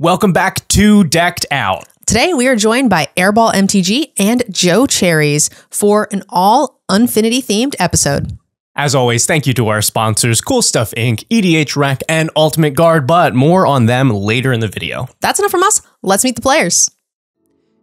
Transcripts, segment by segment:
Welcome back to Decked Out. Today, we are joined by Airball MTG and Joe Cherries for an all Unfinity themed episode. As always, thank you to our sponsors, Cool Stuff Inc., EDH Rec, and Ultimate Guard, but more on them later in the video. That's enough from us. Let's meet the players.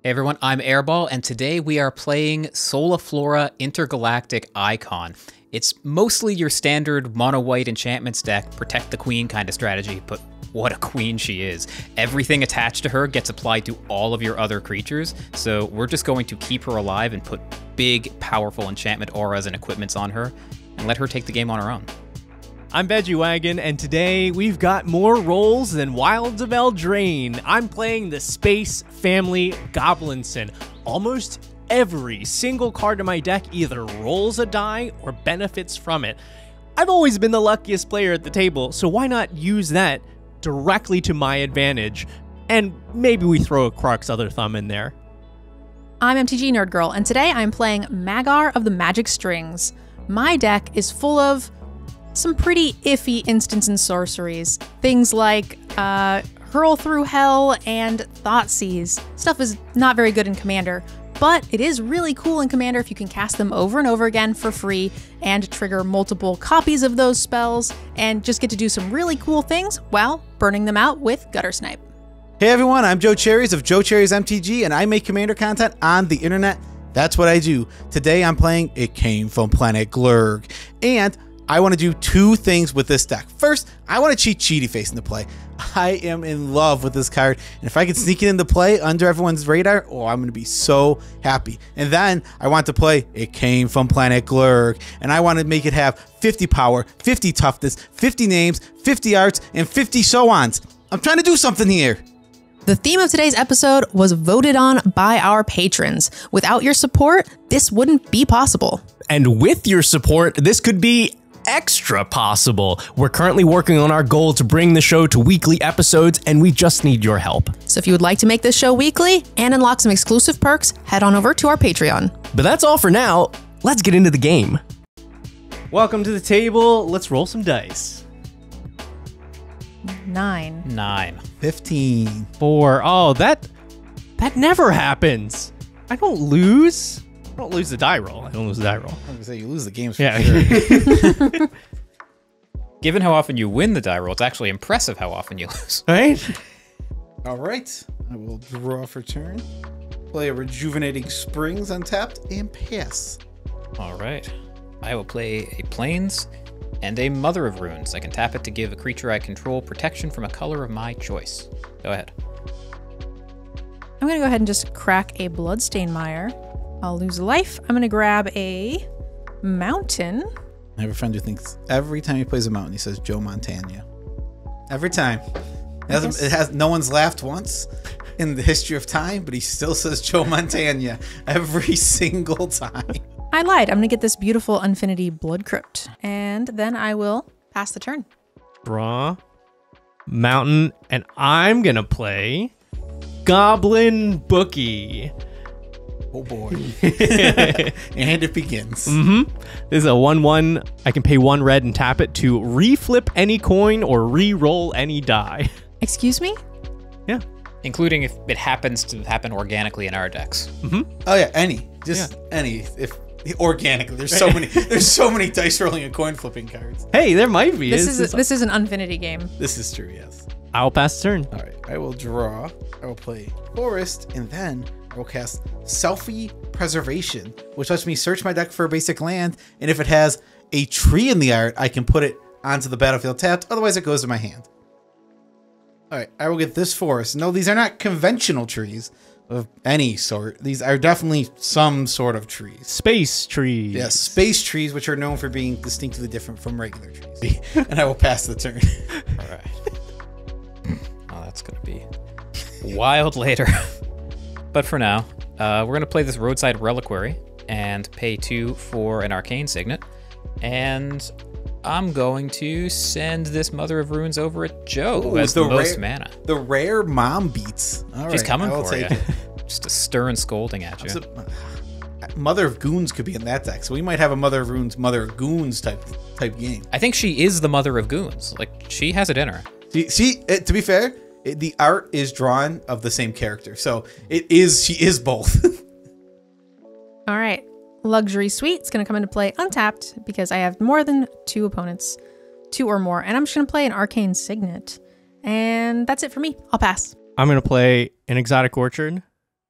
Hey everyone, I'm Airball, and today we are playing Solaflora Intergalactic Icon. It's mostly your standard mono white enchantments deck, protect the queen kind of strategy, but what a queen she is. Everything attached to her gets applied to all of your other creatures, so we're just going to keep her alive and put big, powerful enchantment auras and equipments on her, and let her take the game on her own. I'm Veggie Wagon, and today we've got more roles than Wilds of Eldraine. I'm playing the Space Family Goblinson. Almost every single card in my deck either rolls a die or benefits from it. I've always been the luckiest player at the table, so why not use that directly to my advantage? And maybe we throw a Krark's Other Thumb in there. I'm MTG Nerd Girl, and today I'm playing Magar of the Magic Strings. My deck is full of some pretty iffy instants and sorceries. Things like uh, Hurl Through Hell and Thoughtseize. Stuff is not very good in Commander, but it is really cool in Commander if you can cast them over and over again for free and trigger multiple copies of those spells and just get to do some really cool things while burning them out with Guttersnipe. Hey everyone, I'm Joe Cherries of Joe Cherries MTG, and I make Commander content on the internet. That's what I do. Today I'm playing It Came from Planet Glurg, and I want to do two things with this deck. First, I want to cheat Cheatyface into play. I am in love with this card, and if I can sneak it into play under everyone's radar, oh, I'm going to be so happy. And then I want to play It Came from Planet Glurg, and I want to make it have 50 power, 50 toughness, 50 names, 50 arts, and 50 so-ons. I'm trying to do something here. The theme of today's episode was voted on by our patrons. Without your support, this wouldn't be possible. And with your support, this could be extra possible. We're currently working on our goal to bring the show to weekly episodes, and we just need your help. So if you would like to make this show weekly and unlock some exclusive perks, head on over to our Patreon. But that's all for now. Let's get into the game. Welcome to the table. Let's roll some dice. Nine. Nine. 15. Four. Oh, that that never happens. I don't lose. I don't lose the die roll. I don't lose the die roll. I was going to say, you lose the games for Yeah. sure. Given how often you win the die roll, it's actually impressive how often you lose. right? All right, I will draw for turn. Play a Rejuvenating Springs untapped and pass. All right. I will play a Plains and a Mother of Runes. I can tap it to give a creature I control protection from a color of my choice. Go ahead. I'm gonna go ahead and just crack a Bloodstain Mire. I'll lose a life. I'm gonna grab a Mountain. I have a friend who thinks every time he plays a mountain, he says Joe Montana. Every time. It, hasn't, it has no one's laughed once in the history of time, but he still says Joe Montana every single time. I lied. I'm gonna get this beautiful Unfinity Blood Crypt, and then I will pass the turn. Draw. Mountain. And I'm going to play Goblin Bookie. Oh boy. and it begins. Mm-hmm. This is a 1 1. I can pay one red and tap it to reflip any coin or re roll any die. Excuse me? Yeah. Including if it happens to happen organically in our decks. Oh yeah, any. Just any. If organically. There's so many there's so many dice rolling and coin flipping cards. Hey, there might be. This It's- is a, this is an Unfinity game. This is true, yes. I'll pass the turn. All right, I will draw. I will play Forest, and then Cast Selfie Preservation, which lets me search my deck for a basic land, and if it has a tree in the art, I can put it onto the battlefield tapped. Otherwise, it goes to my hand. All right, I will get this forest. No, these are not conventional trees of any sort. These are definitely some sort of trees. Space trees. Yes, space trees, which are known for being distinctly different from regular trees. and I will pass the turn. All right. oh, that's going to be wild later. but for now, uh, we're going to play this Roadside Reliquary and pay two for an Arcane Signet. And I'm going to send this Mother of Runes over at Joe, who has the, the most rare- mana. the rare mom beats. All She's right, coming for you. it. Just a stern scolding at you. Mother of Goons could be in that deck, so we might have a Mother of Runes, Mother of Goons type type game. I think she is the Mother of Goons. Like, she has it in her. See, see to be fair, it, the art is drawn of the same character, so it is she is both. All right. Luxury Suite's going to come into play untapped because I have more than two opponents, two or more. And I'm just going to play an Arcane Signet. And that's it for me. I'll pass. I'm gonna play an exotic orchard.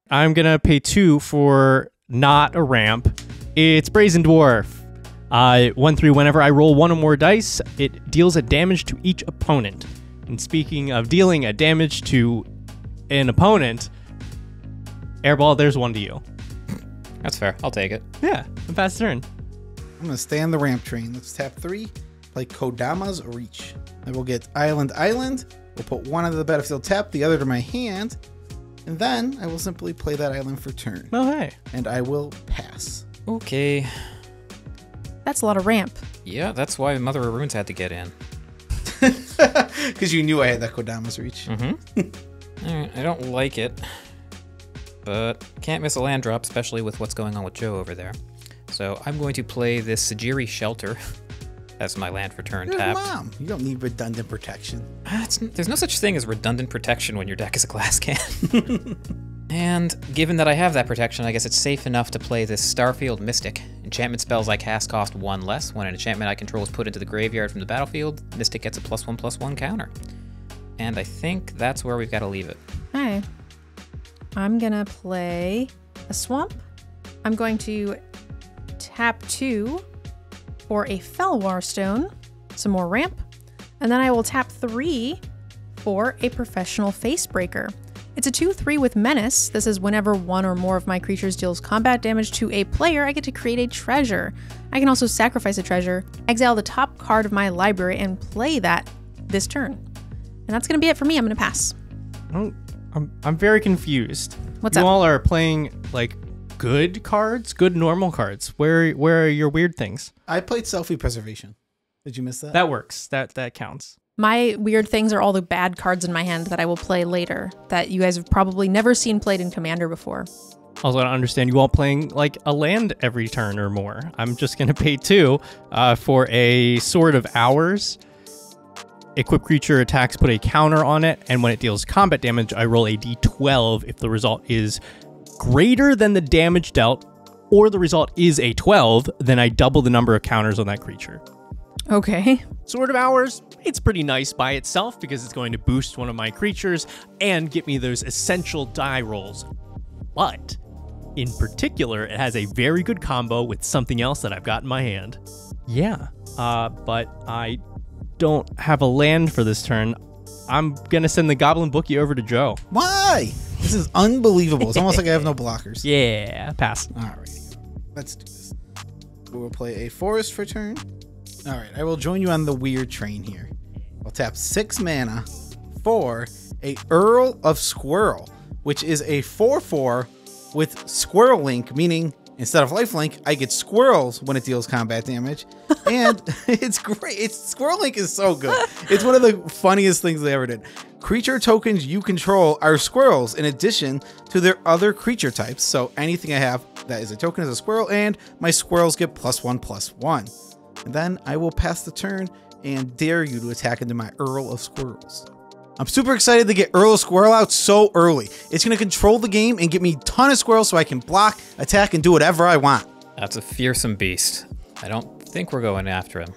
I'm gonna pay two for not a ramp. It's brazen dwarf. Uh, one three. Whenever I roll one or more dice, it deals a damage to each opponent. And speaking of dealing a damage to an opponent, airball. There's one to you. That's fair. I'll take it. Yeah, a fast turn. I'm gonna stay on the ramp train. Let's tap three, play Kodama's Reach. I will get Island Island. We'll put one onto the battlefield tap, the other to my hand, and then I will simply play that island for turn. Oh hey. And I will pass. Okay. That's a lot of ramp. Yeah, that's why Mother of Runes had to get in. Because you knew I had that Kodama's Reach. Mm-hmm. Alright, I don't like it. But can't miss a land drop, especially with what's going on with Joe over there. So I'm going to play this Sejiri Shelter as my land for turn tap. mom. You don't need redundant protection. Ah, there's no such thing as redundant protection when your deck is a glass can. and given that I have that protection, I guess it's safe enough to play this Starfield Mystic. Enchantment spells I cast cost one less. When an enchantment I control is put into the graveyard from the battlefield, Mystic gets a plus one plus one counter. And I think that's where we've got to leave it. Okay. I'm to play a swamp. I'm going to tap two for a Felwar Stone, some more ramp, and then I will tap three for a Professional Facebreaker. It's a 2 3 with Menace. This is whenever one or more of my creatures deals combat damage to a player, I get to create a treasure. I can also sacrifice a treasure, exile the top card of my library, and play that this turn. And that's going to be it for me. I'm going to pass. I don't, I'm I'm very confused. What's you up? all are playing like good cards, good normal cards. Where where are your weird things? I played Selfie Preservation. Did you miss that? That works. That that counts. My weird things are all the bad cards in my hand that I will play later that you guys have probably never seen played in Commander before. Also, I don't understand you all playing like a land every turn or more. I'm just gonna pay two uh, for a Sword of Hours. Equip creature attacks put a counter on it, and when it deals combat damage, I roll a d12 if the result is greater than the damage dealt, or the result is a 12, then I double the number of counters on that creature. Okay. Sword of Hours, it's pretty nice by itself because it's going to boost one of my creatures and get me those essential die rolls. But in particular, it has a very good combo with something else that I've got in my hand. Yeah, uh, but I don't have a land for this turn. I'm gonna send the Goblin Bookie over to Joe. Why? This is unbelievable. It's almost like I have no blockers. Yeah, pass. All right. Let's do this. We will play a forest for turn. All right. I will join you on the weird train here. I'll tap six mana for a Earl of Squirrel, which is a 4 4 with Squirrel Link, meaning instead of Life Link, I get squirrels when it deals combat damage. And it's great. It's Squirrel Link is so good. It's one of the funniest things they ever did. Creature tokens you control are squirrels in addition to their other creature types. So anything I have that is a token is a squirrel, and my squirrels get plus one plus one. And then I will pass the turn and dare you to attack into my Earl of Squirrels. I'm super excited to get Earl of Squirrel out so early. It's going to control the game and get me a ton of squirrels so I can block, attack, and do whatever I want. That's a fearsome beast. I don't think we're going after him.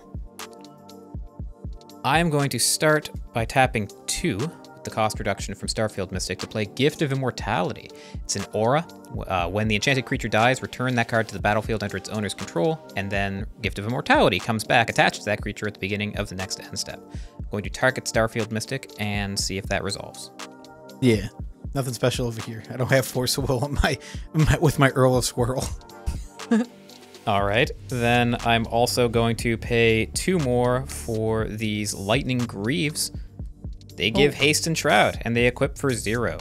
I am going to start by tapping two the cost reduction from Starfield Mystic to play Gift of Immortality. It's an aura. Uh, when the enchanted creature dies, return that card to the battlefield under its owner's control, and then Gift of Immortality comes back attached to that creature at the beginning of the next end step. I'm going to target Starfield Mystic and see if that resolves. Yeah, nothing special over here. I don't have Force of Will on my, my with my Earl of Squirrel. All right, then I'm also going to pay two more for these Lightning Greaves. They give haste and shroud, and they equip for zero.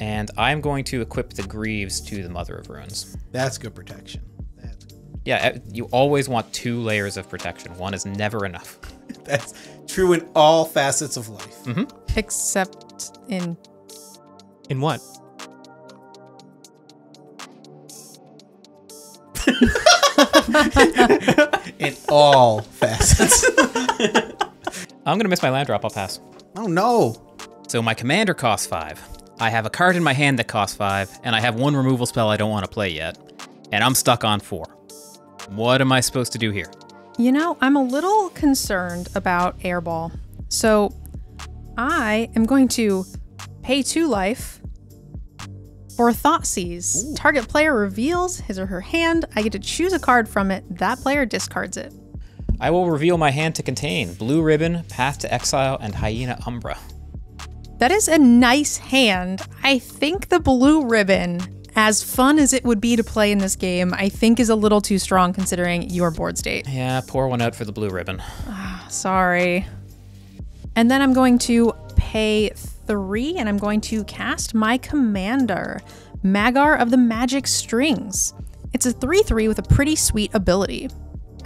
And I'm going to equip the Greaves to the Mother of Runes. That's good protection. That's, Yeah, uh, you always want two layers of protection. One is never enough. that's true in all facets of life. Except in In what? In all facets. I'm gonna miss my land drop. I'll pass. Oh no. So my commander costs five. I have a card in my hand that costs five, and I have one removal spell I don't want to play yet. And I'm stuck on four. What am I supposed to do here? You know, I'm a little concerned about Airball. So I am going to pay two life for Thoughtseize. Target player reveals his or her hand. I get to choose a card from it. That player discards it. I will reveal my hand to contain Blue Ribbon, Path to Exile, and Hyena Umbra. That is a nice hand. I think the blue ribbon, as fun as it would be to play in this game, I think is a little too strong considering your board state. Yeah, pour one out for the Blue Ribbon. Ah, sorry. And then I'm going to pay three and I'm going to cast my commander, Magar of the Magic Strings. It's a 3 3 with a pretty sweet ability.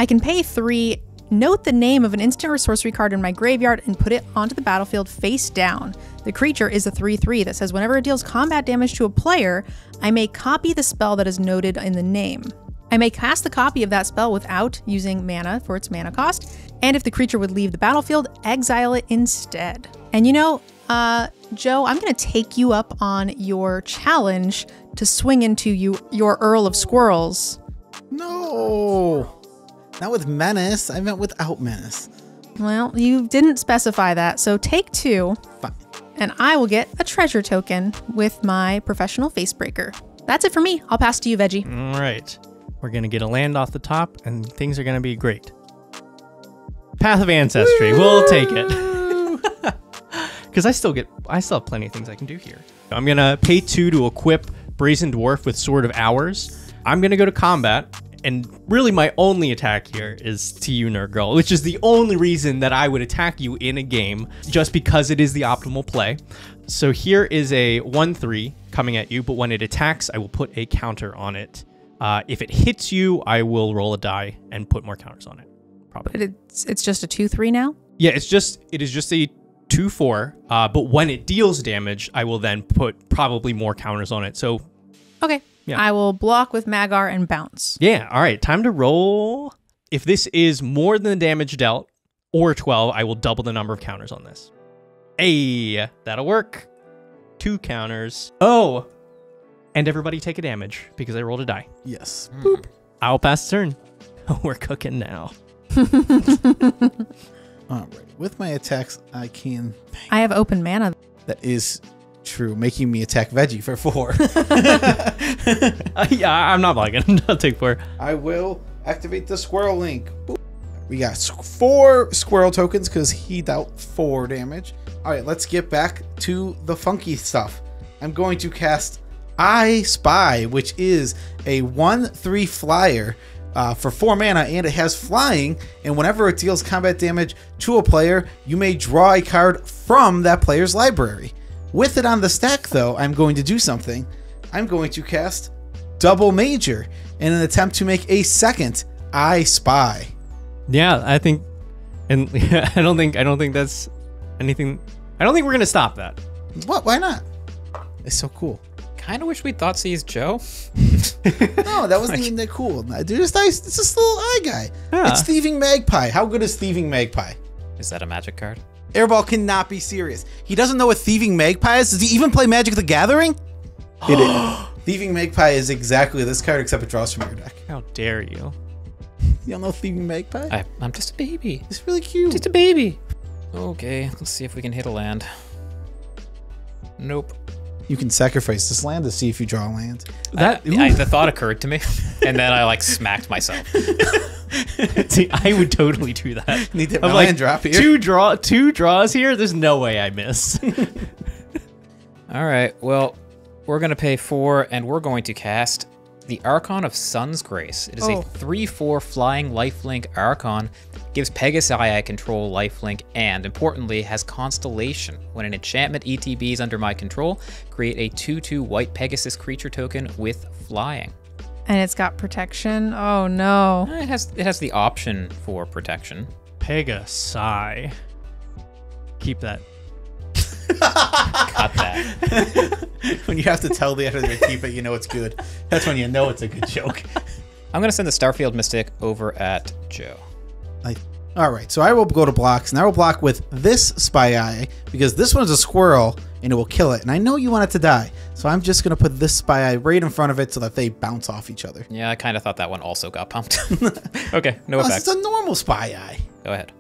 I can pay three, note the name of an instant or sorcery card in my graveyard, and put it onto the battlefield face down. The creature is a 3 3 that says whenever it deals combat damage to a player, I may copy the spell that is noted in the name. I may cast the copy of that spell without using mana for its mana cost, and if the creature would leave the battlefield, exile it instead. And you know, uh, Joe, I'm gonna take you up on your challenge to swing into you your Earl of Squirrels. No. Not with menace. I meant without menace. Well, you didn't specify that, so take two, Fine. and I will get a treasure token with my professional facebreaker. That's it for me. I'll pass to you, Veggie. All right. We're going to get a land off the top, and things are going to be great. Path of Ancestry. We'll take it. Because I still get, I still have plenty of things I can do here. I'm going to pay two to equip Brazen Dwarf with Sword of Hours. I'm going to go to combat. And really, my only attack here is to you, Nerd Girl, which is the only reason that I would attack you in a game, just because it is the optimal play. So here is a 1 3 coming at you, but when it attacks, I will put a counter on it. Uh, if it hits you, I will roll a die and put more counters on it. Probably. But it's it's just a two three now. Yeah, it's just it is just a two four. Uh, but when it deals damage, I will then put probably more counters on it. So Okay. Yeah. I will block with Magar and bounce. yeah, all right, time to roll. If this is more than the damage dealt or twelve, I will double the number of counters on this. Hey, that'll work. Two counters. Oh, and everybody take a damage because I rolled a die. Yes. Hmm. Boop. I'll pass turn. We're cooking now. All right. With my attacks, I can. I have open mana. That is true, making me attack Veggie for four. Uh, yeah, I'm not blocking. I'll take four. I will activate the squirrel link. Boop. We got four squirrel tokens because he dealt four damage. All right, let's get back to the funky stuff. I'm going to cast I Spy, which is a 1 3 flyer uh, for 4 mana, and it has flying. And whenever it deals combat damage to a player, you may draw a card from that player's library. With it on the stack, though, I'm going to do something. I'm going to cast Double Major in an attempt to make a second I Spy. Yeah, I think, and I don't think I don't think that's anything. I don't think we're gonna stop that. What? Why not? It's so cool. Kind of wish we thought sees Joe. No, that wasn't even that cool. Dude, it's nice. It's this little eye guy. Yeah. It's Thieving Magpie. How good is Thieving Magpie? Is that a magic card? Airball cannot be serious. He doesn't know what Thieving Magpie is. Does he even play Magic the Gathering? it is. Thieving Magpie is exactly this card, except it draws from your deck. How dare you? You don't know Thieving Magpie? I, I'm just a baby. It's really cute. Just a baby. Okay, let's see if we can hit a land. Nope. You can sacrifice this land to see if you draw land. Uh, that I, I- the thought occurred to me, and then I like smacked myself. see, I would totally do that. Need to hit I'm like, land drop here. Two draw, two draws here. There's no way I miss. All right, well, we're gonna pay four, and we're going to cast the Archon of Sun's Grace. It is Oh. a three-four flying lifelink Archon. Gives Pegasi I control lifelink, and importantly, has Constellation. When an enchantment ETB is under my control, create a two-two white Pegasus creature token with flying. And it's got protection. Oh no. Uh, It has it has the option for protection. Pegasi. Keep that. Cut that. when you have to tell the editor to keep it, you know it's good. That's when you know it's a good joke. I'm gonna send the Starfield Mystic over at Joe. I All right, so I will go to blocks, and I will block with this spy eye because this one's a squirrel and it will kill it. And I know you want it to die, so I'm just gonna put this spy eye right in front of it so that they bounce off each other. Yeah, I kind of thought that one also got pumped. okay, no effects. it's a normal spy eye. Go ahead.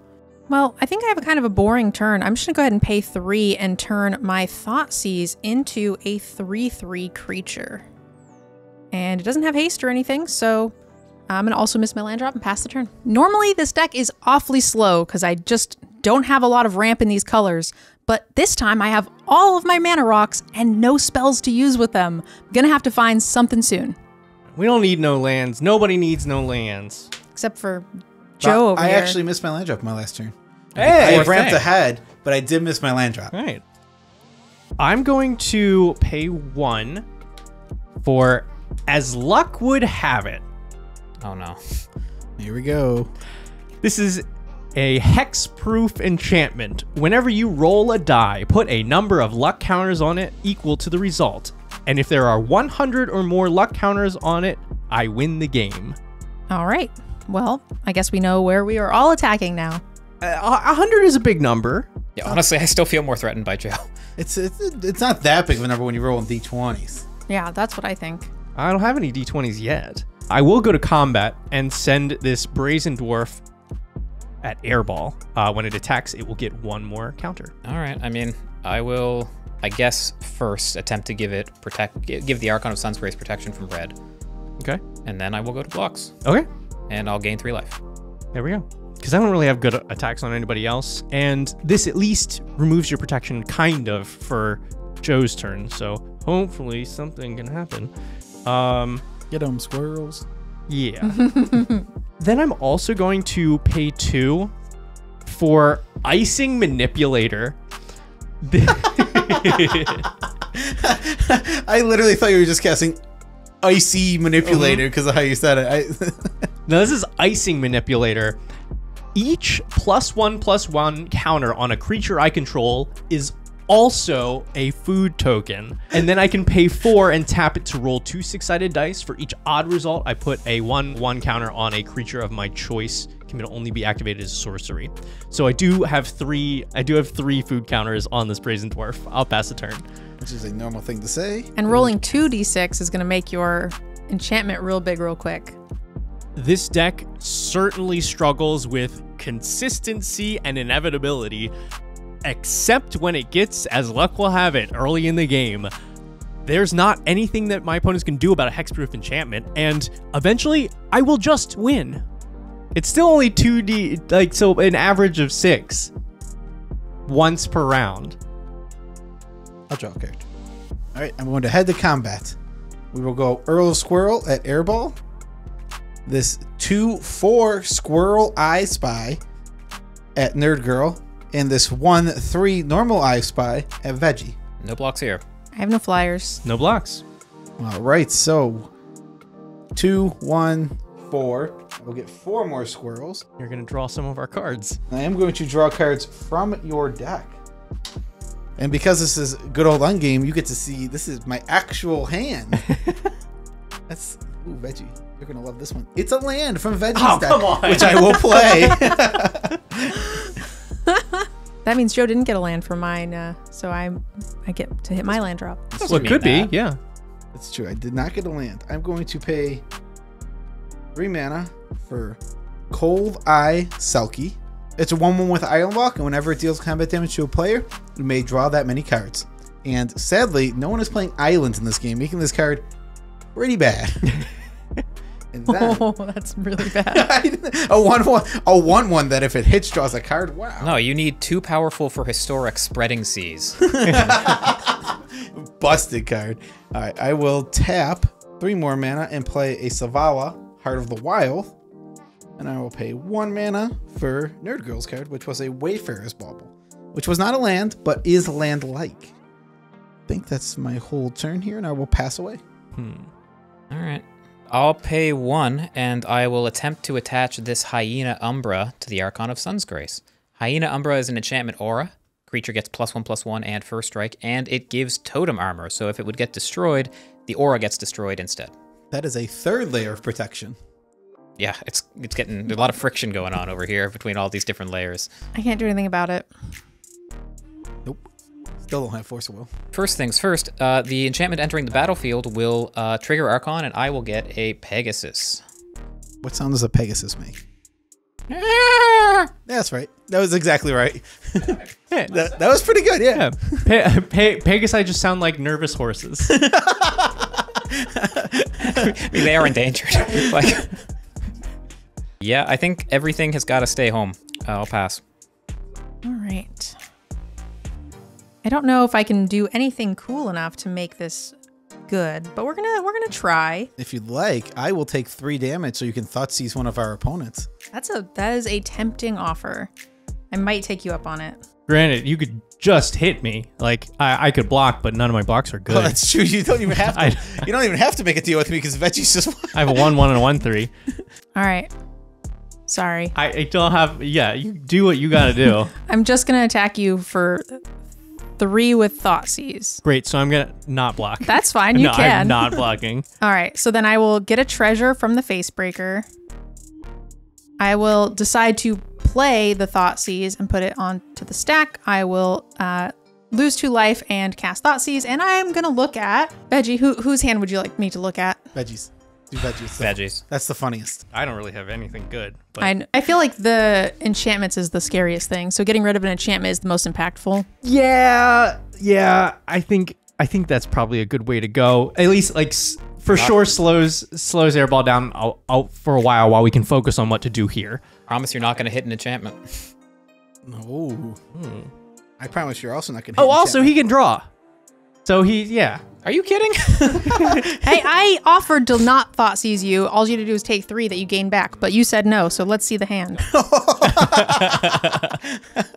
Well, I think I have a kind of a boring turn. I'm just gonna go ahead and pay three and turn my Thought Seize into a 3 3 creature. And it doesn't have haste or anything, so I'm gonna also miss my land drop and pass the turn. Normally, this deck is awfully slow because I just don't have a lot of ramp in these colors, but this time I have all of my mana rocks and no spells to use with them. I'm gonna have to find something soon, We don't need no lands. Nobody needs no lands. except for Joe over I here. actually missed my land drop my last turn. I Hey, have ramped thing. ahead, but I did miss my land drop. All right. I'm going to pay one for as luck would have it. Oh no. Here we go. This is a hex-proof enchantment. Whenever you roll a die, put a number of luck counters on it equal to the result. And if there are 100 or more luck counters on it, I win the game. All right. Well, I guess we know where we are all attacking now. Uh, A 100 is a big number. Yeah, honestly, I still feel more threatened by Joe. It's it's it's not that big of a number when you roll in d20s. Yeah, that's what I think. I don't have any d20s yet. I will go to combat and send this brazen dwarf at airball. Uh, when it attacks, it will get one more counter. All right. I mean, I will, I guess, first attempt to give it protect, give the Archon of Sun's Grace protection from red, Okay. and then I will go to blocks, Okay. and I'll gain three life. There we go. Because I don't really have good attacks on anybody else, and this at least removes your protection, kind of, for Joe's turn. So hopefully something can happen. Um, Get them squirrels. yeah. then I'm also going to pay two for icing manipulator. I literally thought you were just casting icy manipulator because of how you said it. I, Now this is icing manipulator. Each plus one plus one counter on a creature I control is also a food token. And then I can pay four and tap it to roll two six-sided dice. For each odd result, I put a one one counter on a creature of my choice. Can only be activated as a sorcery. So I do have three. I do have three food counters on this brazen dwarf. I'll pass the turn. which is a normal thing to say. And rolling 2d6 is going to make your enchantment real big real quick. This deck certainly struggles with consistency and inevitability, except when it gets, as luck will have it, early in the game. There's not anything that my opponents can do about a hexproof enchantment, and eventually I will just win. It's still only 2d, like, so an average of six once per round. I'll draw a card. All right, I'm going to head to combat. We will go Earl Squirrel at Airball. This 2 4 Squirrel Eye Spy at Nerd Girl. And this 1 3 Normal Eye Spy at Veggie. No blocks here. I have no flyers. No blocks. All right, so 2 1 4. We'll get four more squirrels. You're going to draw some of our cards. I am going to draw cards from your deck. And because this is good old ungame, you get to see this is my actual hand. That's ooh, veggie. You're gonna love this one. It's a land from Veggie's Oh, deck, come on. which I will play. That means Joe didn't get a land for mine, uh, so I I get to hit my land drop. Doesn't Well, it mean could be, that. yeah. That's true. I did not get a land. I'm going to pay three mana for Cold-Eyed Selkie. It's a 1 1 with Island Walk, and whenever it deals combat damage to a player, you may draw that many cards. And sadly, no one is playing islands in this game, making this card pretty bad. and then, Oh, that's really bad. a 1 1 a 1 1 that if it hits draws a card. Wow. No, you need too powerful for historic spreading seas. Busted card. All right, I will tap three more mana and play a Selvala, Heart of the Wild. And I will pay one mana for Nerd Girl's card, which was a Wayfarer's Bauble, which was not a land, but is land like. I think that's my whole turn here, and I will pass away. Hmm. All right. I'll pay one, and I will attempt to attach this Hyena Umbra to the Archon of Sun's Grace. Hyena Umbra is an enchantment aura. Creature gets plus one, plus one, and first strike, and it gives totem armor. So if it would get destroyed, the aura gets destroyed instead. That is a third layer of protection. Yeah, it's it's getting a lot of friction going on over here between all these different layers. I can't do anything about it. Nope. Still don't have force of will. First things first, uh, the enchantment entering the battlefield will uh, trigger Archon, and I will get a Pegasus. What sound does a Pegasus make? Yeah, That's right. That was exactly right. Yeah. that, that was pretty good. Yeah. Yeah, Pe- Pe- Pegasi just sound like nervous horses. I mean, they are endangered. like, yeah, I think everything has got to stay home. Uh, I'll pass. All right. I don't know if I can do anything cool enough to make this good, but we're gonna we're gonna try. If you'd like, I will take three damage so you can thought seize one of our opponents. That's a that is a tempting offer. I might take you up on it. Granted, you could just hit me. Like I, I could block, but none of my blocks are oh, good. Oh, that's true. You don't even have to. I- you don't even have to make a deal with me because Veggie's just. I have a one, one, and a one, three. All right. Sorry. I, I don't have. Yeah, you do what you gotta do. I'm just gonna attack you for three with thought seize. Great. So I'm gonna not block. That's fine. You no, can. I'm not blocking. All right. So then I will get a treasure from the face breaker. I will decide to play the thought seize and put it onto the stack. I will uh, lose two life and cast thought seize, and I'm gonna look at Veggie. Who whose hand would you like me to look at? Veggies. Do Veggies. Veggies. That's the funniest. I don't really have anything good. But I I feel like the enchantments is the scariest thing. So getting rid of an enchantment is the most impactful. yeah, yeah. I think I think that's probably a good way to go. At least like s- for sure slows slows airball down out, out for a while while we can focus on what to do here. Promise you're not going to hit an enchantment. No. Hmm. I promise you're also not going to. Oh, also he can draw. So he yeah. Are you kidding? hey, I offered to not thought seize you. All you had to do is take three that you gain back, but you said no. So let's see the hand.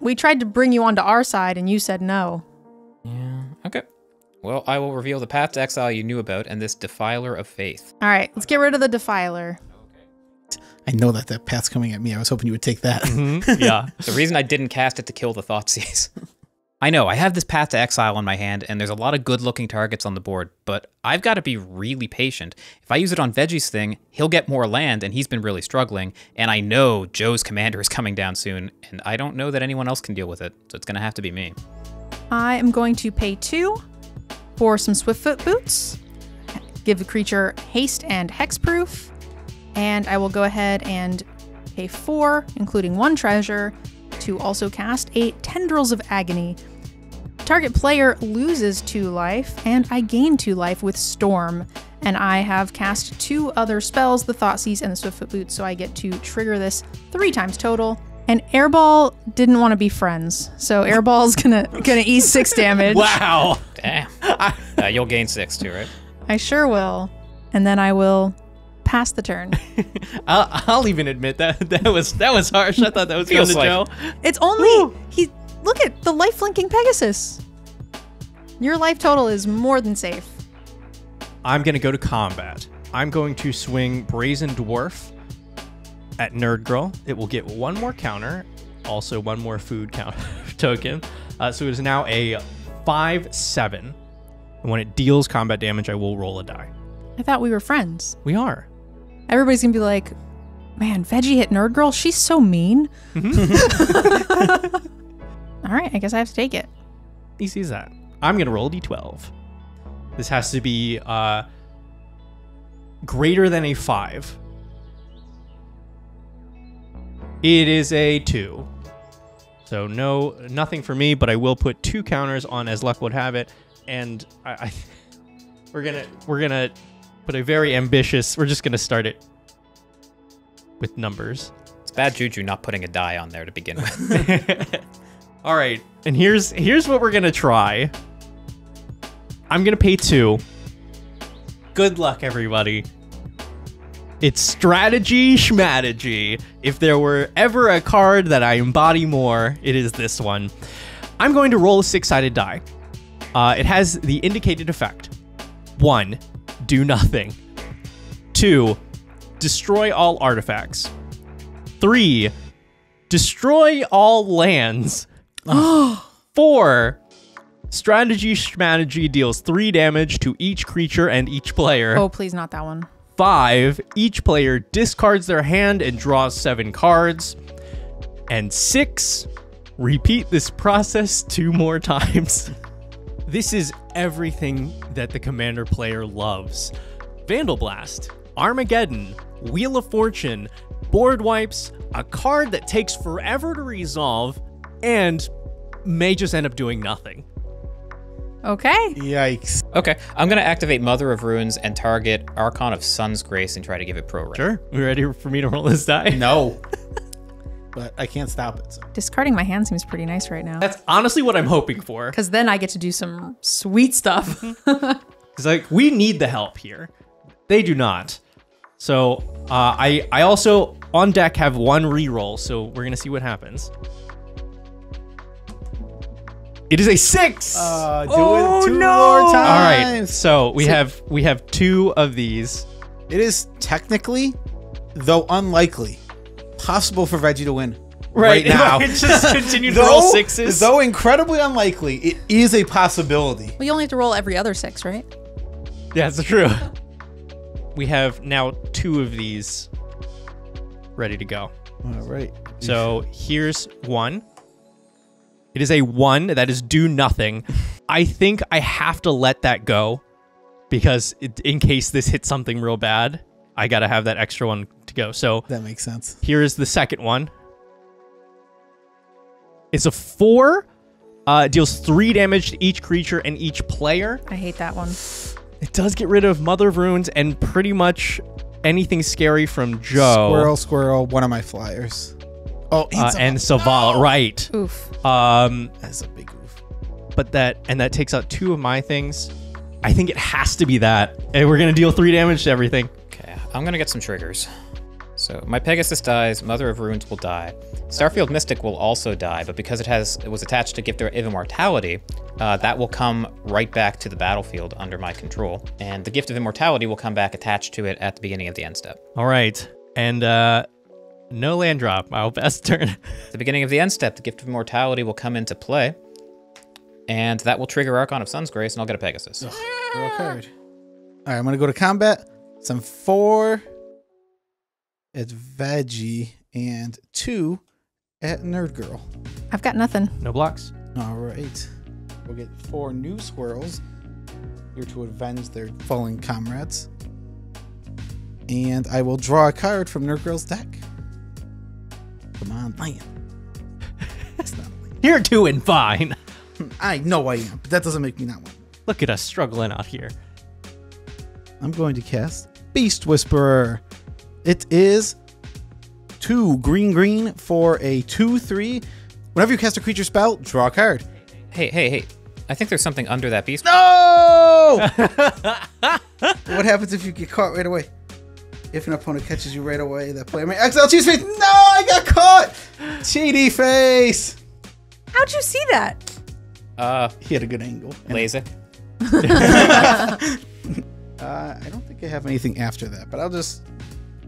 we tried to bring you onto our side, and you said no. yeah. Okay. Well, I will reveal the path to exile you knew about and this defiler of faith. All right, let's get rid of the defiler. I know that that path's coming at me. I was hoping you would take that. Mm-hmm. yeah. The reason I didn't cast it to kill the Thoughtseize. I know, I have this path to exile on my hand, and there's a lot of good looking targets on the board, but I've got to be really patient. If I use it on Veggie's thing, he'll get more land, and he's been really struggling, and I know Joe's commander is coming down soon, and I don't know that anyone else can deal with it, so it's going to have to be me. I am going to pay two for some Swiftfoot boots, give the creature haste and hexproof, and I will go ahead and pay four, including one treasure, to also cast a Tendrils of Agony. Target player loses two life, and I gain two life with Storm. And I have cast two other spells, the Thoughtseize and the Swiftfoot Boots, so I get to trigger this three times total. And Airball didn't want to be friends, so Airball's gonna gonna ease six damage. Wow. Damn. uh, you'll gain six too, right? I sure will. And then I will pass the turn. I'll, I'll even admit that that was that was harsh. I thought that was going to like- Joe. It's only he. Look at the life linking Pegasus. Your life total is more than safe. I'm going to go to combat. I'm going to swing Brazen Dwarf at Nerd Girl. It will get one more counter, also one more food counter token. Uh, so it is now a 5 7. And when it deals combat damage, I will roll a die. I thought we were friends. We are. Everybody's gonna be like, "Man, Veggie hit Nerd Girl. She's so mean." All right, I guess I have to take it. He sees that. I'm going to roll a d12. This has to be uh, greater than a 5. It is a 2. So no nothing for me, but I will put two counters on as luck would have it and I, I we're going to we're going to put a very ambitious. We're just going to start it with numbers. It's bad juju not putting a die on there to begin with. All right, and here's here's what we're gonna try. I'm gonna pay two. Good luck, everybody. It's strategy schmategy. If there were ever a card that I embody more, it is this one. I'm going to roll a six-sided die. Uh, it has the indicated effect: one, do nothing. Two, destroy all artifacts. Three, destroy all lands. Four, strategy strategy deals three damage to each creature and each player. Oh, please, not that one. five, each player discards their hand and draws seven cards. And six, repeat this process two more times. this is everything that the commander player loves Vandalblast, Armageddon, Wheel of Fortune, board wipes, a card that takes forever to resolve, and may just end up doing nothing. Okay. Yikes. Okay, I'm gonna activate Mother of Runes and target Archon of Sun's Grace and try to give it pro rank. Sure. You ready for me to roll this die? No. but I can't stop it. So. Discarding my hand seems pretty nice right now. That's honestly what I'm hoping for. Because then I get to do some sweet stuff. It's like we need the help here. They do not. So uh, I I also on deck have one reroll, so we're gonna see what happens. It is a six. Uh, do Oh, it two no! more All right, so we have we have two of these. It is technically, though unlikely, possible for Veggie to win right, now. If I just continue to roll sixes. Though incredibly unlikely, it is a possibility. well, you only have to roll every other six, right? Yeah, that's true. We have now two of these ready to go. All right. So here's one. It is a one that is do nothing. I think I have to let that go because it, in case this hits something real bad, I got to have that extra one to go. So that makes sense. here is the second one. It's a four. Uh, deals three damage to each creature and each player. I hate that one. It does get rid of Mother of Runes and pretty much anything scary from Joe Squirrel, squirrel, one of my flyers. Oh, uh, it's a- and Saval. Right. Oof. Um, That's a big oof. but that and that takes out two of my things. I think it has to be that. And we're gonna deal three damage to everything. Okay, I'm gonna get some triggers. So my Pegasus dies, Mother of Runes will die. Starfield Mystic will also die, but because it has it was attached to Gift of Immortality, uh, that will come right back to the battlefield under my control. And the Gift of Immortality will come back attached to it at the beginning of the end step. All right. And uh no land drop. I'll best turn. The beginning of the end step, the Gift of Immortality will come into play. And that will trigger Archon of Sun's Grace, and I'll get a Pegasus. Draw a card. All right, I'm gonna go to combat. Some four at Veggie and two at Nerd Girl. I've got nothing. No blocks. All right, we'll get four new squirrels here to avenge their fallen comrades, and I will draw a card from Nerd Girl's deck. Come on, lion. It's not a. You're doing fine. I know I am, but that doesn't make me not one. Look at us struggling out here. I'm going to cast Beast Whisperer. It is two green green for a two three. Whenever you cast a creature spell, draw a card. Hey, hey, hey. I think there's something under that beast. No! what happens if you get caught right away? If an opponent catches you right away, that player may exile cheese face. No, I got caught. Cheaty face. How'd you see that? Uh, He had a good angle. And, LASIK. uh, I don't think I have anything after that, but I'll just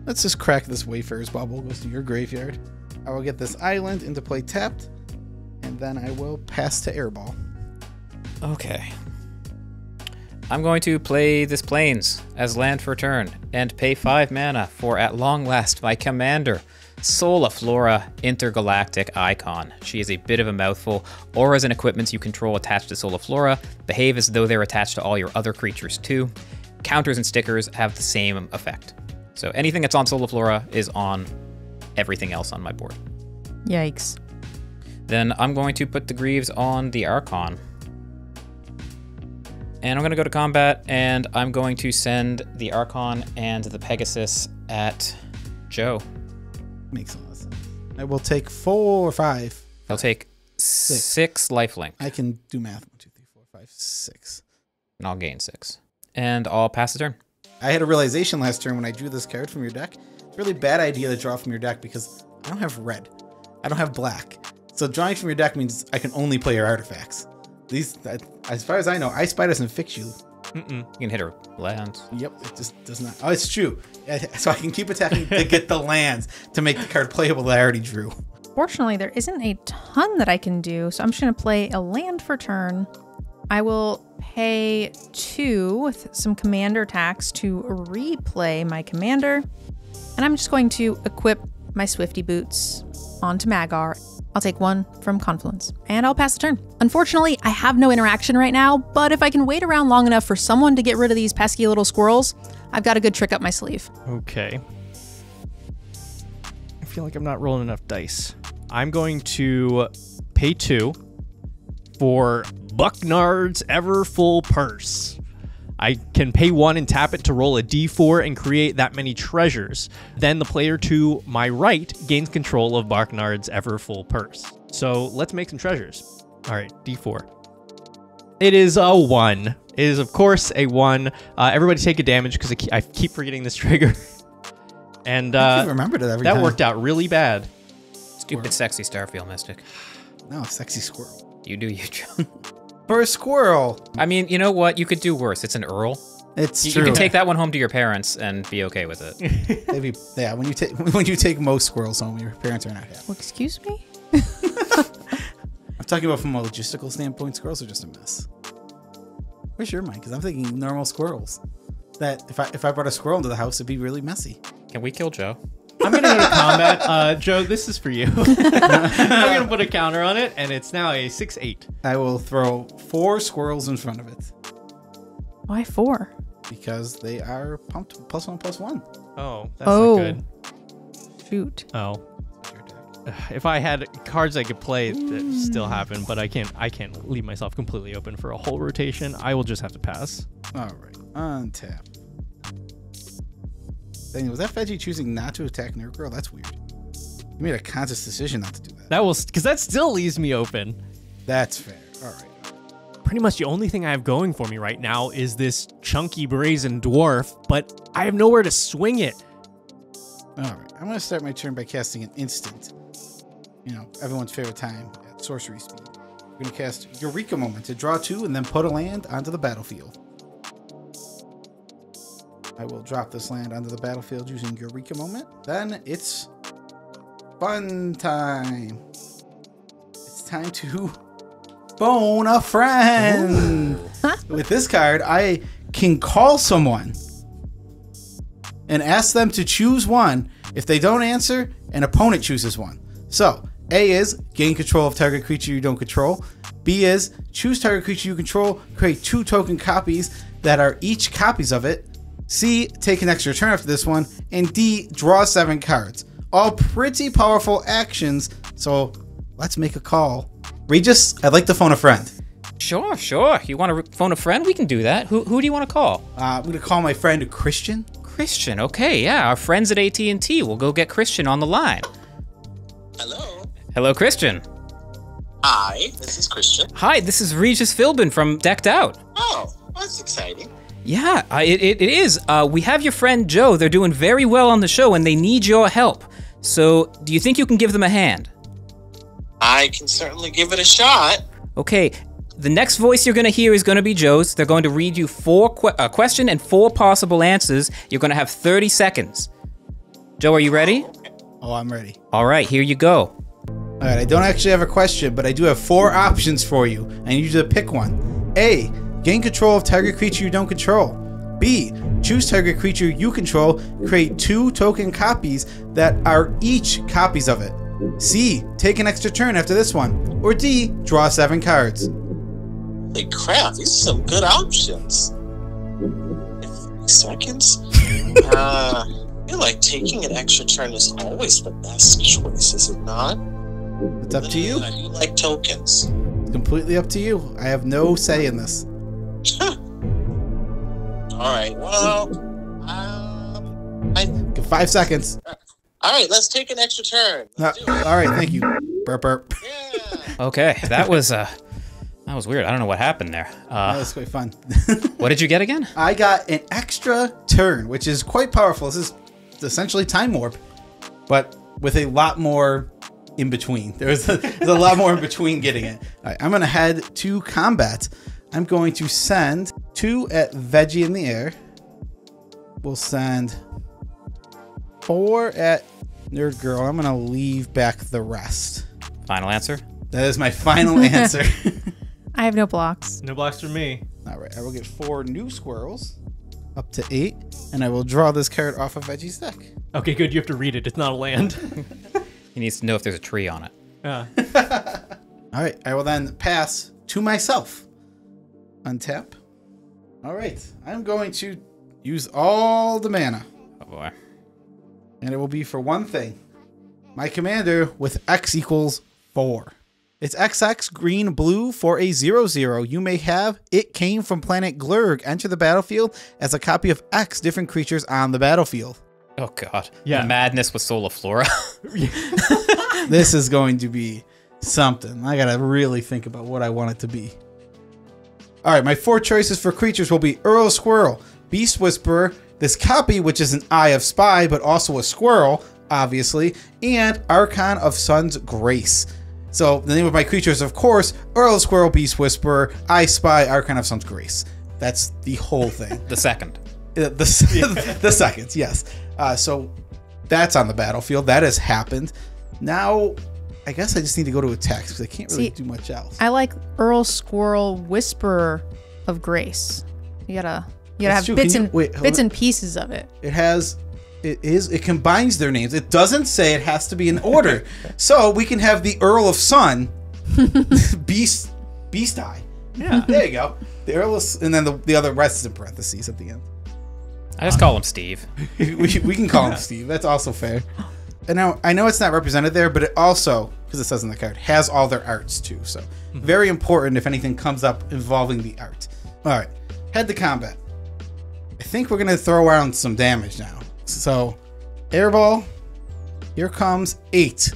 let's just crack this Wayfarer's Bauble. Goes to your graveyard. I will get this island into play tapped, and then I will pass to Airball. Okay. I'm going to play this Plains as land for turn and pay 5 mana for at long last my commander, Solaflora Intergalactic Icon. She is a bit of a mouthful. Auras and equipments you control attached to Solaflora behave as though they're attached to all your other creatures too. Counters and stickers have the same effect. So anything that's on Solaflora is on everything else on my board. Yikes. Then I'm going to put the Greaves on the Archon. And I'm going to go to combat, and I'm going to send the Archon and the Pegasus at Joe. Makes a lot of sense. I will take four or five. I'll take six, lifelink, I can do math. One, two, three, four, five, six. and I'll gain six. And I'll pass the turn. I had a realization last turn when I drew this card from your deck. It's a really bad idea to draw from your deck because I don't have red. I don't have black. So drawing from your deck means I can only play your artifacts. These, that, as far as I know, Ice Spy doesn't fix you. You can hit her lands. Yep, it just does not. Oh, it's true. So I can keep attacking to get the lands to make the card playable that I already drew. Fortunately, there isn't a ton that I can do, so I'm just going to play a land for turn I will pay two with some commander tax to replay my commander. And I'm just going to equip my Swifty boots onto Magar. I'll take one from Confluence and I'll pass the turn. Unfortunately, I have no interaction right now, but if I can wait around long enough for someone to get rid of these pesky little squirrels, I've got a good trick up my sleeve. Okay. I feel like I'm not rolling enough dice. I'm going to pay two for Bucknard's Everfull Purse. I can pay one and tap it to roll a d4 and create that many treasures. Then the player to my right gains control of Bucknard's Everfull Purse. So let's make some treasures. All right, d4. It is a one. It is, of course, a one. Uh, everybody take a damage because I, keep- I keep forgetting this trigger. and I uh, remembered it every that time. worked out really bad. Stupid, sexy Starfield Mystic. No, sexy squirrel. You do you, Joe. For a squirrel. I mean, you know what? You could do worse. It's an Earl. It's You, you can take that one home to your parents and be okay with it. Maybe, yeah, when you take when you take most squirrels home, your parents are not happy. Well, excuse me? I'm talking about from a logistical standpoint. Squirrels are just a mess. Where's your mind? Because I'm thinking normal squirrels. That if I if I brought a squirrel into the house, it'd be really messy. Can we kill Joe? I'm gonna go to combat. Uh, Joe, this is for you. I'm gonna put a counter on it, and it's now a six eight. I will throw four squirrels in front of it Why four? because they are pumped plus one plus one. Oh, that's Oh. not good. Shoot. Oh, if I had cards I could play, that still happen, but I can't. I can't leave myself completely open for a whole rotation. I will just have to pass. All right, untap. Dang, was that Veggie choosing not to attack Nerd Girl? That's weird. He made a conscious decision not to do that. That will, because that still leaves me open. That's fair. All right. Pretty much the only thing I have going for me right now is this chunky brazen dwarf, but I have nowhere to swing it. All right. I'm going to start my turn by casting an instant. You know, everyone's favorite time at sorcery speed. I'm going to cast Eureka Moment to draw two and then put a land onto the battlefield. I will drop this land onto the battlefield using Eureka Moment. Then it's fun time. It's time to bone a friend. With this card, I can call someone and ask them to choose one. If they don't answer, an opponent chooses one. So, A is gain control of target creature you don't control. B is choose target creature you control, create two token copies that are each copies of it. C, take an extra turn after this one. And D, draw seven cards. All pretty powerful actions. So, let's make a call. Regis, I'd like to phone a friend. Sure, sure. You want to phone a friend? We can do that. Who, who do you want to call? Uh, I'm going to call my friend Christian. Christian. Okay, yeah. Our friends at AT&T. We'll go get Christian on the line. Hello. Hello, Christian. Hi, this is Christian. Hi, this is Regis Philbin from Decked Out. Oh, that's exciting. Yeah, uh, it, it, it is. Uh, we have your friend Joe. They're doing very well on the show, and they need your help. So, do you think you can give them a hand? I can certainly give it a shot. Okay, the next voice you're going to hear is going to be Joe's. They're going to read you four que- a question and four possible answers. You're going to have 30 seconds. Joe, are you ready? Oh, I'm ready. All right, here you go. All right, I don't actually have a question, but I do have four options for you. I need you to pick one. A. Gain control of target creature you don't control. B. Choose target creature you control. Create two token copies that are each copies of it. C. Take an extra turn after this one. Or D. Draw seven cards. Holy crap, these are some good options. In three seconds? uh, I feel like taking an extra turn is always the best choice, is it not? It's up to you. I do like tokens. It's completely up to you. I have no say in this. All right, well, um, I, Give Five seconds. all right, let's take an extra turn. Uh, Let's do it. all right, thank you. Burp burp. Yeah. Okay, that was uh, that was weird. I don't know what happened there. That Uh, was quite fun. what did you get again? I got an extra turn, which is quite powerful. This is essentially time warp, but with a lot more in between. There's a, there's a lot more in between getting it. All right, I'm gonna head to combat. I'm going to send two at Veggie in the air. We'll send four at Nerd Girl. I'm gonna leave back the rest. Final answer. That is my final answer. I have no blocks. No blocks for me. All right, I will get four new squirrels, up to eight, and I will draw this card off of Veggie's deck. Okay, good. You have to read it. It's not a land. He needs to know if there's a tree on it. Yeah. All right, I will then pass to myself. Untap. All right, I'm going to use all the mana, Oh boy. and it will be for one thing. My commander with X equals four. It's XX green blue for a zero zero. You may have it came from planet Glurg. Enter the battlefield as a copy of X different creatures on the battlefield. Oh god. Yeah. The madness with Solaflora. this is going to be something. I gotta really think about what I want it to be. All right, my four choices for creatures will be Earl Squirrel, Beast Whisperer, this copy, which is an Eye of Spy, but also a squirrel, obviously, and Archon of Sun's Grace. So the name of my creatures, of course, Earl Squirrel, Beast Whisperer, I Spy, Archon of Sun's Grace. That's the whole thing. the second. Uh, the, the seconds, yes. Uh, so that's on the battlefield. That has happened. Now, I guess I just need to go to attacks because I can't really See, do much else. I like Earl Squirrel Whisperer of Grace. You gotta you gotta That's have true. bits you- and wait, bits on. and pieces of it. it has, it is, it combines their names. It doesn't say it has to be in order. so we can have the Earl of Sun, Beast, Beast Eye. Yeah. There you go. The Earl of, and then the, the other rest is in parentheses at the end. I just call him Steve. we, we can call him Steve. That's also fair. And now I know it's not represented there, but it also, because it says on the card, has all their arts too. So very important if anything comes up involving the art. All right, head to combat. I think we're gonna throw around some damage now. So, airball. Here comes eight,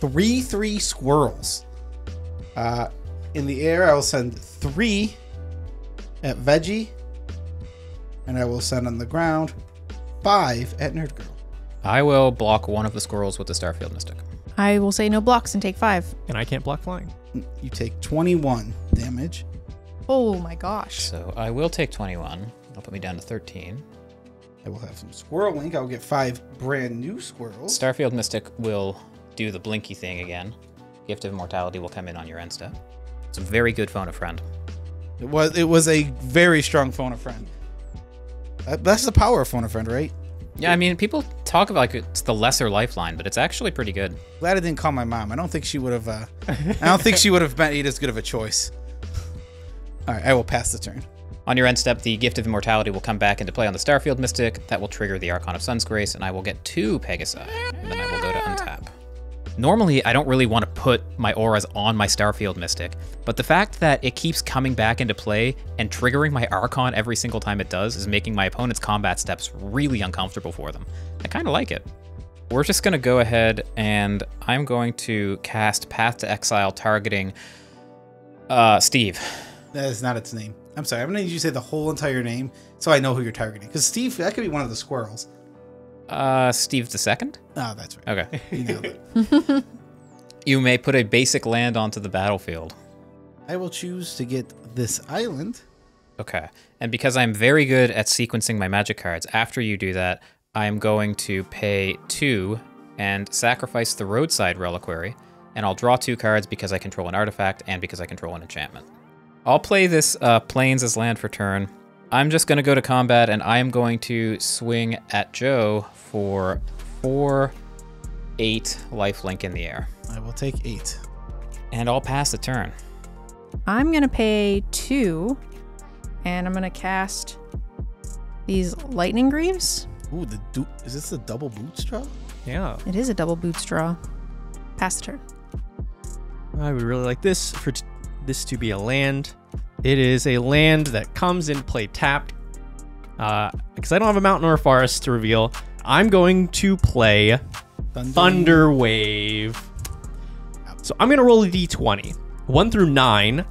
three three squirrels. Uh, in the air, I will send three at Veggie, and I will send on the ground five at Nerd Girl. I will block one of the squirrels with the Starfield Mystic. I will say no blocks and take five. And I can't block flying. You take 21 damage. Oh my gosh. So I will take 21. That'll put me down to 13. I will have some squirrel link. I'll get five brand new squirrels. Starfield Mystic will do the blinky thing again. Gift of Immortality will come in on your end step. It's a very good phone a friend. It was it was a very strong phone a friend. That's the power of phone a friend, right? Yeah, I mean, people talk about like it's the lesser lifeline, but it's actually pretty good. Glad I didn't call my mom. I don't think she would have. Uh, I don't think she would have made as good of a choice. All right, I will pass the turn. On your end step, the Gift of Immortality will come back into play on the Starfield Mystic. That will trigger the Archon of Sun's Grace, and I will get two Pegasi. And then I will go. Normally, I don't really want to put my auras on my Starfield Mystic, but the fact that it keeps coming back into play and triggering my Archon every single time it does is making my opponent's combat steps really uncomfortable for them. I kind of like it. We're just going to go ahead and I'm going to cast Path to Exile targeting uh, Steve. That is not its name. I'm sorry. I'm gonna need you to say the whole entire name so I know who you're targeting. Because Steve, that could be one of the squirrels. Uh, Steve the second? Oh, that's right. Okay. You nailed it. You may put a basic land onto the battlefield. I will choose to get this island. Okay. And because I'm very good at sequencing my magic cards, after you do that, I'm going to pay two and sacrifice the roadside reliquary, and I'll draw two cards because I control an artifact and because I control an enchantment. I'll play this uh, Plains as land for turn. I'm just going to go to combat, and I am going to swing at Joe for four, eight lifelink in the air. I will take eight. And I'll pass the turn. I'm gonna pay two, and I'm gonna cast these lightning greaves. Ooh, the du- is this the double boot straw? Yeah. It is a double boot straw. Pass the turn. I would really like this for t- this to be a land. It is a land that comes in play tapped. Uh, because I don't have a mountain or a forest to reveal, I'm going to play Thunder Wave. So I'm gonna roll a d20. One through nine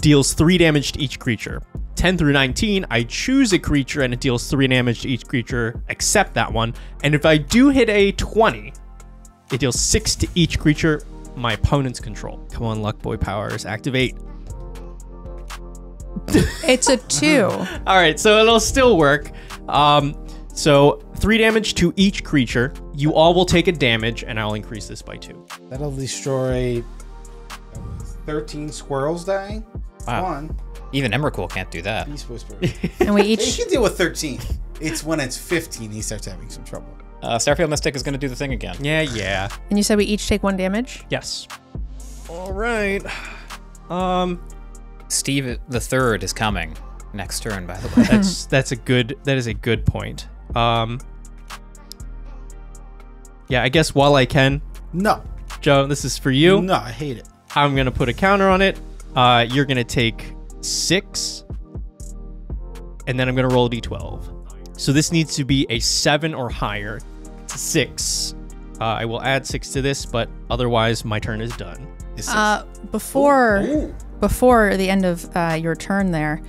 deals three damage to each creature. 10 through 19, I choose a creature and it deals three damage to each creature except that one. And if I do hit a 20, it deals six to each creature my opponent's control. Come on, Luck Boy powers, activate. It's a two. All right, so it'll still work. Um, so three damage to each creature. You all will take a damage, and I'll increase this by two. That'll destroy 13 squirrels dying. Wow. One. Even Emrakul can't do that. Beast Whisperer. And we he each can deal with 13. It's when it's 15 he starts having some trouble. Uh, Starfield Mystic is going to do the thing again. Yeah, yeah. and you said we each take one damage. Yes. All right. Um, Steve the third is coming next turn, by the way. that's that's a good that is a good point. Um, yeah, I guess while I can, No. Joe, this is for you. No, I hate it. I'm gonna put a counter on it. Uh, you're gonna take six, and then I'm gonna roll a d12. So this needs to be a seven or higher. It's six. Uh, I will add six to this, but otherwise my turn is done. It's Uh, before Ooh. Before the end of uh, your turn, there,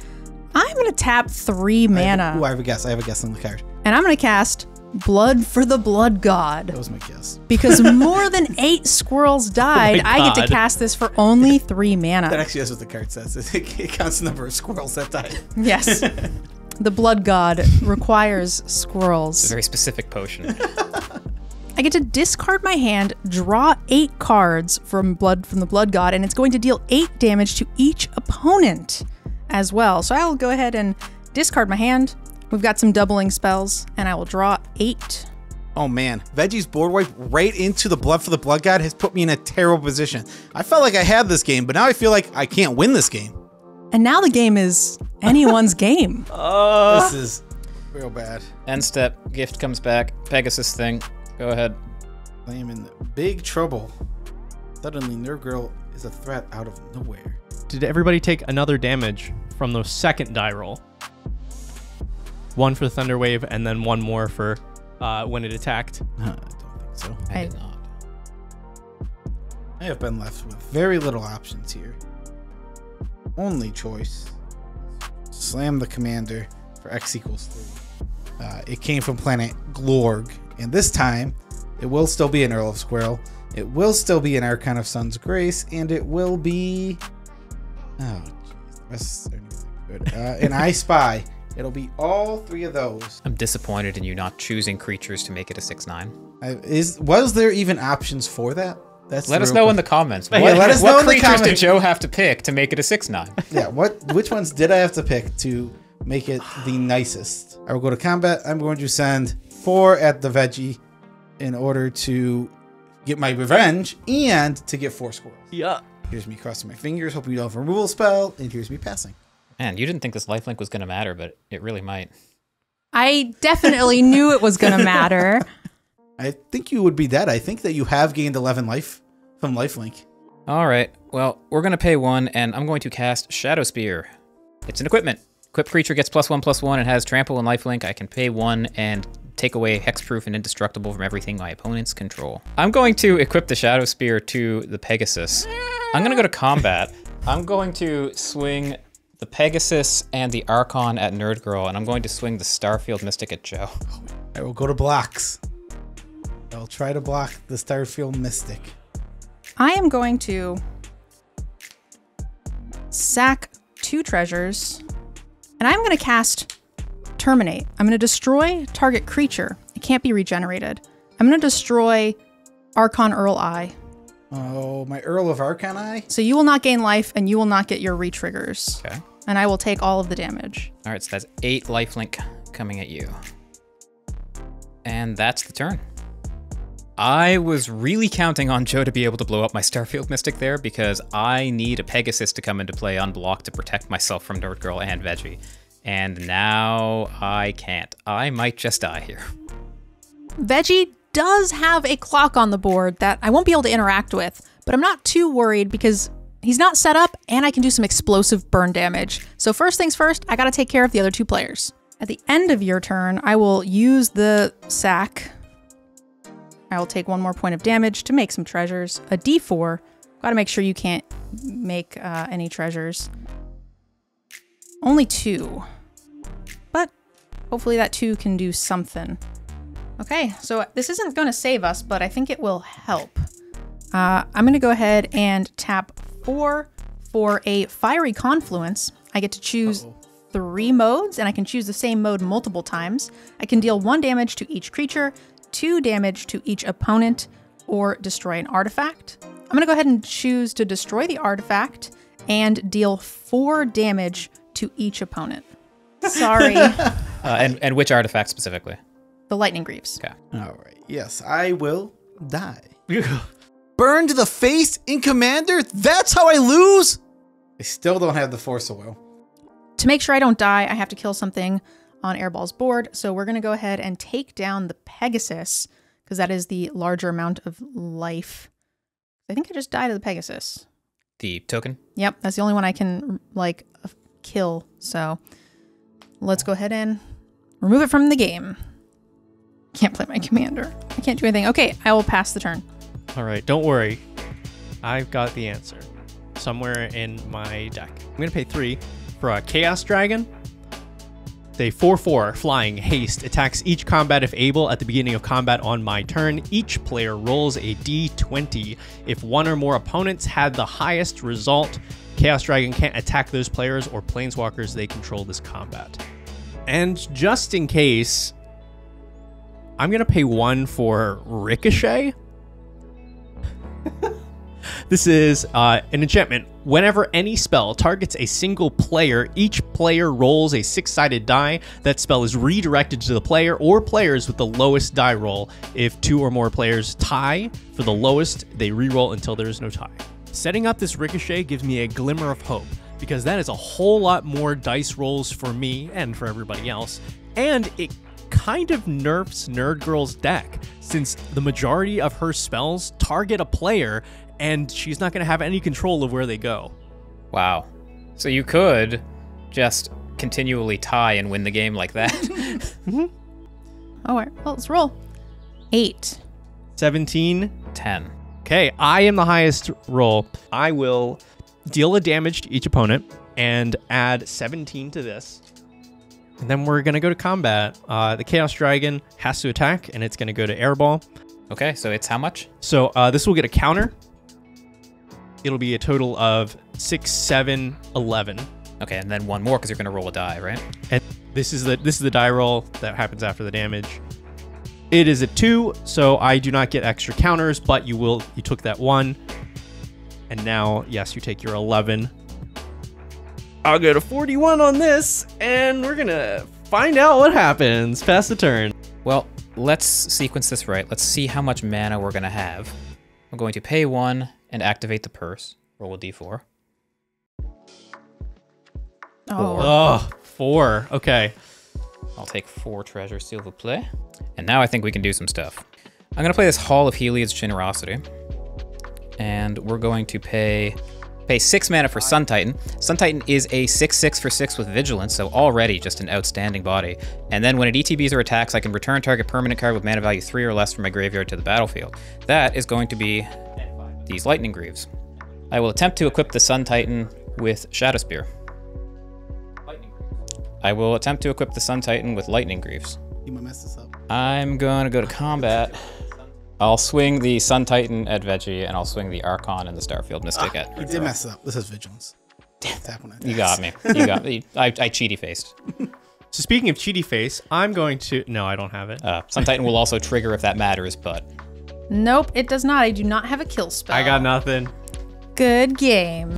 I'm gonna tap three I have- mana, Ooh, I have a guess. I have a guess on the card. and I'm gonna cast Blood for the Blood God. That was my guess. Because more than eight squirrels died, I get to cast this for only three mana. That mana. actually is what the card says. It, it counts the number of squirrels that died. Yes. the Blood God requires squirrels. It's a very specific potion. I get to discard my hand, draw eight cards from Blood from the Blood God, and it's going to deal eight damage to each opponent as well. So I will go ahead and discard my hand. We've got some doubling spells, and I will draw eight. Oh man, Veggie's board wipe right into the blood for the blood god has put me in a terrible position. I felt like I had this game, but now I feel like I can't win this game. And now the game is anyone's game. Oh, This is real bad. End step, gift comes back, Pegasus thing. Go ahead. I am in big trouble. Suddenly, Nerd Girl is a threat out of nowhere. Did everybody take another damage from the second die roll? One for Thunder Wave, and then one more for uh, when it attacked. I don't think so. I I- did not. I have been left with very little options here. Only choice slam the commander for X equals 3. Uh, it came from planet Glurg, and this time it will still be an Earl of Squirrel, it will still be an Archon of Sun's Grace, and it will be. Oh, jeez. the rest are anything good. Uh, an I Spy. It'll be all three of those. I'm disappointed in you not choosing creatures to make it a 6 9. I, is was there even options for that? That's Let us know question. in the comments. Yeah, What, let us what know creatures did. Joe have to pick to make it a 6 9? yeah, what which ones did I have to pick to make it the nicest? I will go to combat. I'm going to send four at the veggie in order to get my revenge and to get four squirrels. Yeah. Here's me crossing my fingers, hoping you don't have a removal spell, and here's me passing. Man, you didn't think this lifelink was going to matter, but it really might. I definitely knew it was going to matter. I think you would be dead. I think that you have gained 11 life from lifelink. All right. Well, we're going to pay one, and I'm going to cast Shadow Spear. It's an equipment. Equipped creature gets plus one, plus one, and has trample and lifelink. I can pay one and take away hexproof and indestructible from everything my opponents control. I'm going to equip the Shadow Spear to the Pegasus. I'm going to go to combat. I'm going to swing the Pegasus and the Archon at Nerd Girl, and I'm going to swing the Starfield Mystic at Joe. I will go to blocks. I'll try to block the Starfield Mystic. I am going to sack two treasures, and I'm going to cast Terminate. I'm going to destroy target creature. It can't be regenerated. I'm going to destroy Archon Earl Eye. Oh, my Earl of Arcani. So you will not gain life, and you will not get your retriggers. Okay. And I will take all of the damage. All right, so that's eight lifelink coming at you. And that's the turn. I was really counting on Joe to be able to blow up my Starfield Mystic there because I need a Pegasus to come into play unblocked to protect myself from Nerd Girl and Veggie. And now I can't. I might just die here. Veggie does have a clock on the board that I won't be able to interact with, but I'm not too worried because he's not set up and I can do some explosive burn damage. So, first things first, I gotta take care of the other two players. At the end of your turn, I will use the sack. I will take one more point of damage to make some treasures. A d4. Gotta make sure you can't make uh, any treasures. Only two. But hopefully that two can do something. Okay, so this isn't going to save us, but I think it will help. Uh, I'm going to go ahead and tap four for a fiery confluence. I get to choose three modes, and I can choose the same mode multiple times. I can deal one damage to each creature, two damage to each opponent, or destroy an artifact. I'm going to go ahead and choose to destroy the artifact and deal four damage to each opponent. Sorry, Uh, and and which artifact specifically? the lightning greaves. Okay. All right. Yes, I will die. Burn to the face in Commander? That's how I lose? I still don't have the Force of Will. To make sure I don't die, I have to kill something on Airball's board. So we're going to go ahead and take down the Pegasus because that is the larger amount of life. I think I just died to the Pegasus. The token. Yep, that's the only one I can like kill. So let's go ahead and remove it from the game. Can't play my commander. I can't do anything. Okay, I will pass the turn. All right, don't worry. I've got the answer somewhere in my deck. I'm going to pay three for a Chaos Dragon. They 4 4 flying haste attacks each combat if able at the beginning of combat on my turn. Each player rolls a d20. If one or more opponents had the highest result, Chaos Dragon can't attack those players or planeswalkers they control this combat. And just in case, I'm going to pay one for Ricochet. This is uh, an enchantment. Whenever any spell targets a single player, each player rolls a six sided die. That spell is redirected to the player or players with the lowest die roll. If two or more players tie for the lowest, they reroll until there is no tie. Setting up this ricochet gives me a glimmer of hope because that is a whole lot more dice rolls for me and for everybody else. And it kind of nerfs Nerd Girl's deck since the majority of her spells target a player and she's not going to have any control of where they go. Wow. So you could just continually tie and win the game like that. Oh, all right. Well, let's roll. Eight. 17. 10. Okay, I am the highest roll. I will deal a damage to each opponent and add 17 to this. And then we're going to go to combat. Uh, the Chaos Dragon has to attack, and it's going to go to Airball. Okay, so it's how much? So uh, this will get a counter. It'll be a total of 6, 7, 11. Okay, and then one more because you're going to roll a die, right? And this is the this is the die roll that happens after the damage. It is a two, so I do not get extra counters, but you will you took that one. And now, yes, you take your 11. I'll go to 41 on this, and we're gonna find out what happens. Pass the turn. Well, let's sequence this right. Let's see how much mana we're going to have. I'm going to pay one and activate the purse. Roll a d4. Oh, Oh, four. Okay. I'll take four treasures, seal the play. And now I think we can do some stuff. I'm going to play this Hall of Heliod's Generosity. And we're going to pay pay six mana for Sun Titan. Sun Titan is a 6-6 for 6 with Vigilance, so already just an outstanding body. And then when it ETBs or attacks, I can return target permanent card with mana value 3 or less from my graveyard to the battlefield. That is going to be these Lightning Greaves. I will attempt to equip the Sun Titan with Shadow Spear. I will attempt to equip the Sun Titan with Lightning Greaves. You might mess this up. I'm gonna go to combat. I'll swing the Sun Titan at Veggie, and I'll swing the Archon and the Starfield Mystic at. You did mess it up. This is vigilance. Damn. Tap on it. You got me. You got me. I, I cheaty faced. So speaking of Cheatyface, I'm going to. No, I don't have it. Uh, Sun Titan will also trigger if that matters, but nope, it does not. I do not have a kill spell. I got nothing. Good game.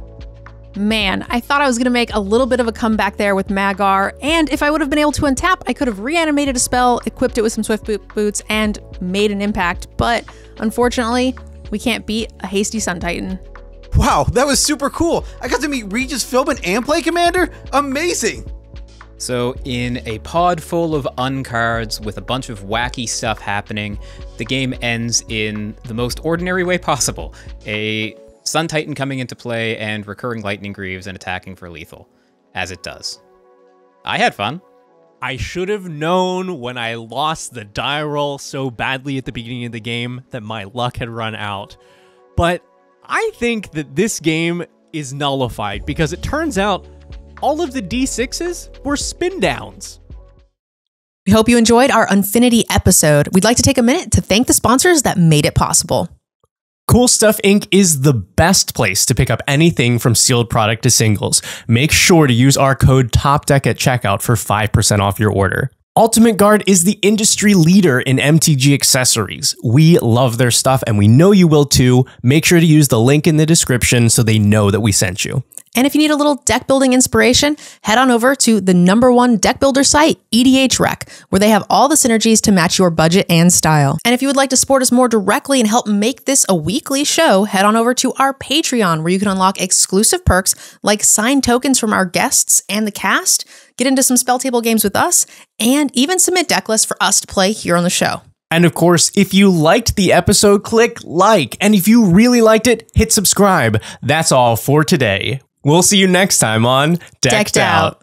Man, I thought I was going to make a little bit of a comeback there with Magar, and if I would have been able to untap, I could have reanimated a spell, equipped it with some Swift boot boots, and made an impact. But unfortunately, we can't beat a hasty Sun Titan. Wow, that was super cool. I got to meet Regis Philbin and play Commander. Amazing. So, in a pod full of uncards with a bunch of wacky stuff happening, the game ends in the most ordinary way possible. A Sun Titan coming into play and recurring Lightning Greaves and attacking for lethal, as it does. I had fun. I should have known when I lost the die roll so badly at the beginning of the game that my luck had run out. But I think that this game is nullified because it turns out all of the D6s were spin downs. We hope you enjoyed our Unfinity episode. We'd like to take a minute to thank the sponsors that made it possible. Cool Stuff Inc. is the best place to pick up anything from sealed product to singles. Make sure to use our code TOPDECK at checkout for 5% off your order. Ultimate Guard is the industry leader in MTG accessories. We love their stuff and we know you will too. Make sure to use the link in the description so they know that we sent you. And if you need a little deck building inspiration, head on over to the number one deck builder site, EDH Rec, where they have all the synergies to match your budget and style. And if you would like to support us more directly and help make this a weekly show, head on over to our Patreon, where you can unlock exclusive perks like signed tokens from our guests and the cast, get into some spell table games with us, and even submit deck lists for us to play here on the show. And of course, if you liked the episode, click like. And if you really liked it, hit subscribe. That's all for today. We'll see you next time on Decked, Decked Out.